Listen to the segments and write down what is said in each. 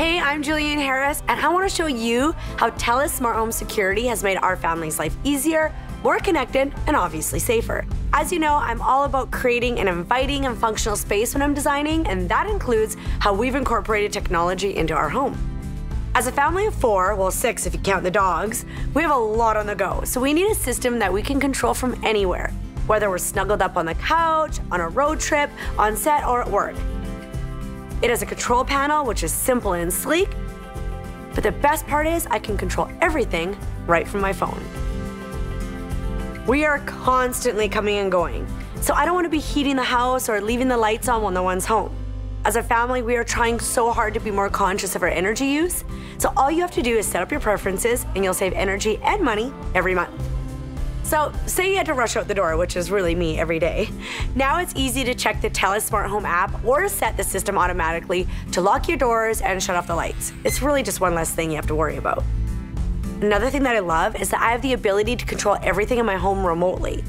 Hey, I'm Jillian Harris, and I want to show you how TELUS Smart Home Security has made our family's life easier, more connected, and obviously safer. As you know, I'm all about creating an inviting and functional space when I'm designing, and that includes how we've incorporated technology into our home. As a family of four, well, six if you count the dogs, we have a lot on the go, so we need a system that we can control from anywhere, whether we're snuggled up on the couch, on a road trip, on set, or at work. It has a control panel, which is simple and sleek. But the best part is I can control everything right from my phone. We are constantly coming and going, so I don't want to be heating the house or leaving the lights on when no one's home. As a family, we are trying so hard to be more conscious of our energy use, so all you have to do is set up your preferences and you'll save energy and money every month. So, say you had to rush out the door, which is really me every day. Now it's easy to check the TELUS Smart Home app or set the system automatically to lock your doors and shut off the lights. It's really just one less thing you have to worry about. Another thing that I love is that I have the ability to control everything in my home remotely.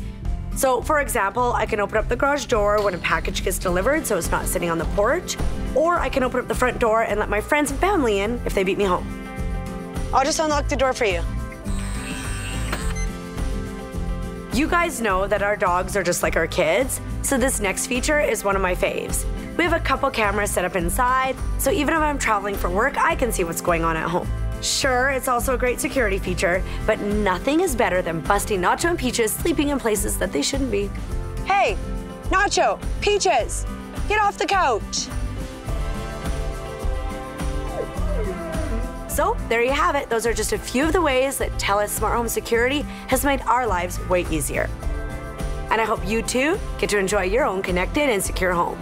So, for example, I can open up the garage door when a package gets delivered so it's not sitting on the porch, or I can open up the front door and let my friends and family in if they beat me home. I'll just unlock the door for you. You guys know that our dogs are just like our kids, so this next feature is one of my faves. We have a couple cameras set up inside, so even if I'm traveling for work, I can see what's going on at home. Sure, it's also a great security feature, but nothing is better than busting Nacho and Peaches sleeping in places that they shouldn't be. Hey, Nacho, Peaches, get off the couch. So there you have it. Those are just a few of the ways that TELUS Smart Home Security has made our lives way easier. And I hope you too get to enjoy your own connected and secure home.